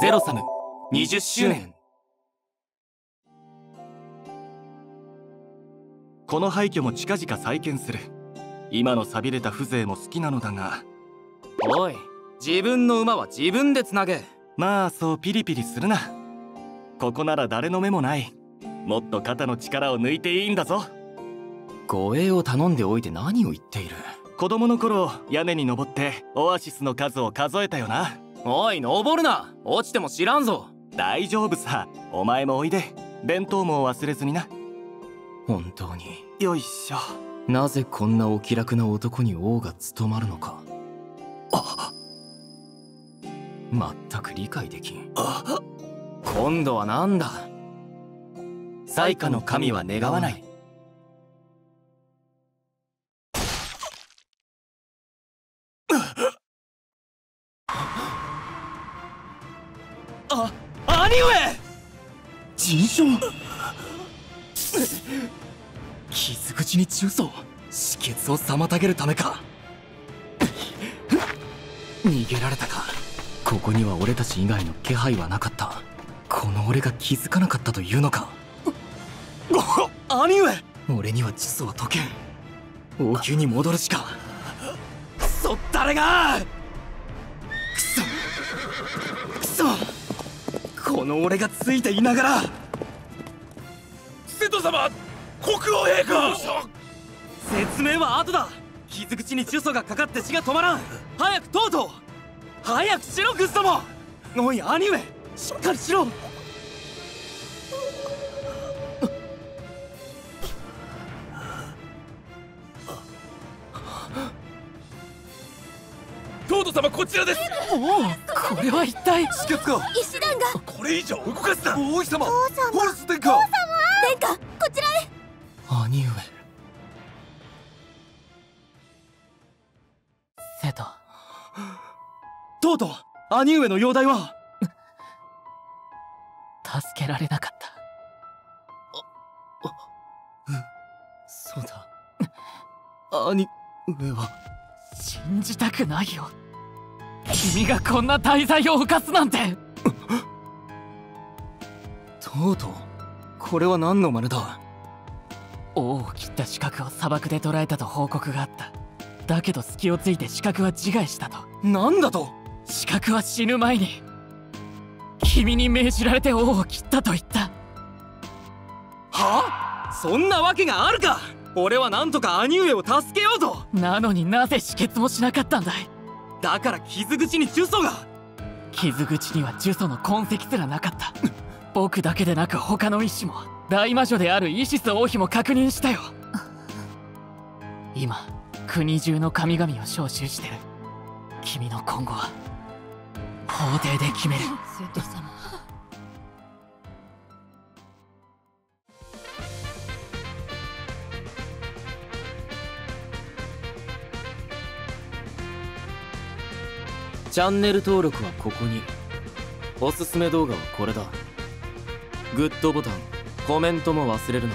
ゼロサム20周年。この廃墟も近々再建する。今の寂れた風情も好きなのだが。おい自分の馬は自分でつなげ。まあそうピリピリするな。ここなら誰の目もない。もっと肩の力を抜いていいんだぞ。護衛を頼んでおいて何を言っている。子供の頃屋根に登ってオアシスの数を数えたよなおい登るな。落ちても知らんぞ。大丈夫さ。お前もおいで。弁当も忘れずにな。本当に。よいしょ。なぜこんなお気楽な男に王が務まるのか。あ。全く理解できん。今度は何だ。彩花の神は願わないあ兄上！尋常傷口に中層止血を妨げるためか。逃げられたか。ここには俺たち以外の気配はなかった。この俺が気づかなかったというのか。兄上！俺には呪詛は解けん。王宮に戻るしか。クソ誰が！クソ。クソこの俺がついていながら瀬戸様国王陛下！説明は後だ。傷口に呪詛がかかって血が止まらん。早くとうとう。早くしろグストもおい兄上しっかりしろ。トート様こちらです。おおこれは一体？止血か石段が。これ以上動かすな。王妃様。王様。ホルス殿下。殿下こちらへ。兄上。セトとうとう兄上の容体は？助けられなかった。ああうん。そうだ。兄上は？信じたくないよ。君がこんな大罪を犯すなんて。とうとうこれは何の真似だ？王を切った資格を砂漠で捕らえたと報告があった。だけど隙をついて資格は自害したと。何だと？資格は死ぬ前に君に命じられて王を切ったと言った。は？そんなわけがあるか俺はなんとか兄上を助けようと。なのになぜ止血もしなかったんだい？だから傷口に呪詛が。傷口には呪詛の痕跡すらなかった。僕だけでなく他の医師も大魔女であるイシス王妃も確認したよ。今国中の神々を招集してる。君の今後は法廷で決める。瀬戸様チャンネル登録はここに。おすすめ動画はこれだ。グッドボタンコメントも忘れるな。